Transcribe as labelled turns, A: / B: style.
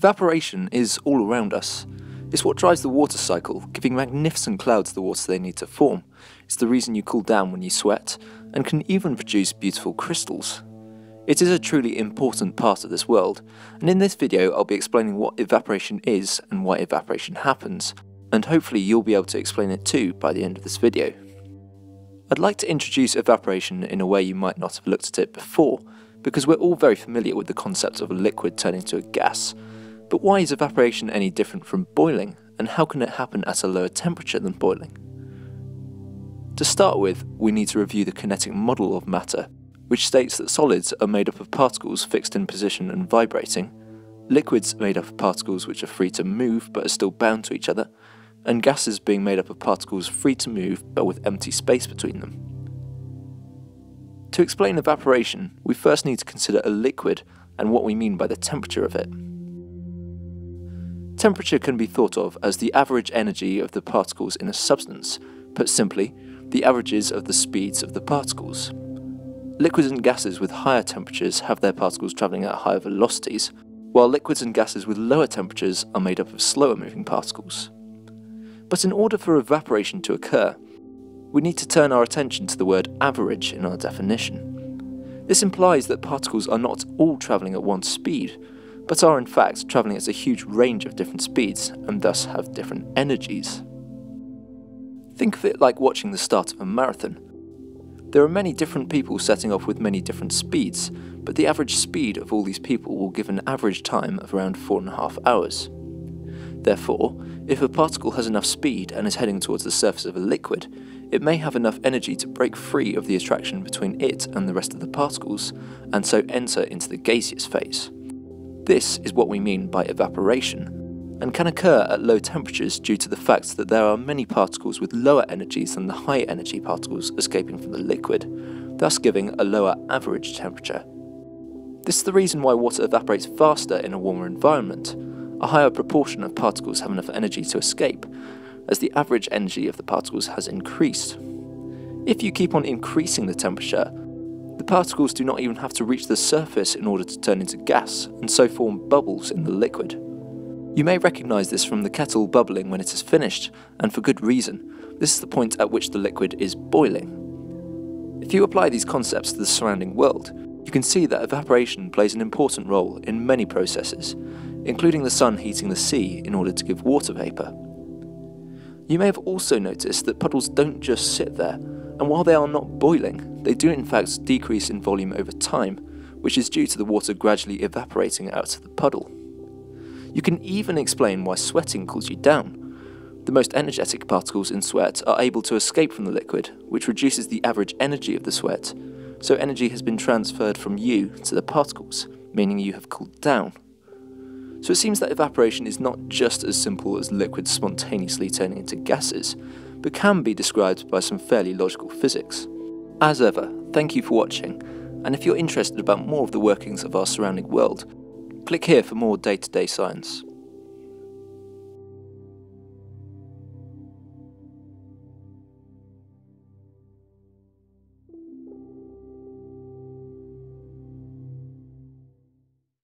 A: Evaporation is all around us. It's what drives the water cycle, giving magnificent clouds the water they need to form. It's the reason you cool down when you sweat, and can even produce beautiful crystals. It is a truly important part of this world, and in this video I'll be explaining what evaporation is and why evaporation happens, and hopefully you'll be able to explain it too by the end of this video. I'd like to introduce evaporation in a way you might not have looked at it before, because we're all very familiar with the concept of a liquid turning to a gas, but why is evaporation any different from boiling, and how can it happen at a lower temperature than boiling? To start with, we need to review the kinetic model of matter, which states that solids are made up of particles fixed in position and vibrating, liquids made up of particles which are free to move but are still bound to each other, and gases being made up of particles free to move but with empty space between them. To explain evaporation, we first need to consider a liquid and what we mean by the temperature of it. Temperature can be thought of as the average energy of the particles in a substance, put simply, the averages of the speeds of the particles. Liquids and gases with higher temperatures have their particles travelling at higher velocities, while liquids and gases with lower temperatures are made up of slower moving particles. But in order for evaporation to occur, we need to turn our attention to the word average in our definition. This implies that particles are not all travelling at one speed, but are in fact travelling at a huge range of different speeds and thus have different energies. Think of it like watching the start of a marathon. There are many different people setting off with many different speeds, but the average speed of all these people will give an average time of around four and a half hours. Therefore, if a particle has enough speed and is heading towards the surface of a liquid, it may have enough energy to break free of the attraction between it and the rest of the particles, and so enter into the gaseous phase. This is what we mean by evaporation, and can occur at low temperatures due to the fact that there are many particles with lower energies than the high energy particles escaping from the liquid, thus giving a lower average temperature. This is the reason why water evaporates faster in a warmer environment. A higher proportion of particles have enough energy to escape, as the average energy of the particles has increased. If you keep on increasing the temperature, the particles do not even have to reach the surface in order to turn into gas, and so form bubbles in the liquid. You may recognise this from the kettle bubbling when it is finished, and for good reason. This is the point at which the liquid is boiling. If you apply these concepts to the surrounding world, you can see that evaporation plays an important role in many processes, including the sun heating the sea in order to give water vapour. You may have also noticed that puddles don't just sit there, and while they are not boiling, they do in fact decrease in volume over time, which is due to the water gradually evaporating out of the puddle. You can even explain why sweating cools you down. The most energetic particles in sweat are able to escape from the liquid, which reduces the average energy of the sweat, so energy has been transferred from you to the particles, meaning you have cooled down. So it seems that evaporation is not just as simple as liquids spontaneously turning into gases, but can be described by some fairly logical physics. As ever, thank you for watching, and if you're interested about more of the workings of our surrounding world, click here for more day to day science.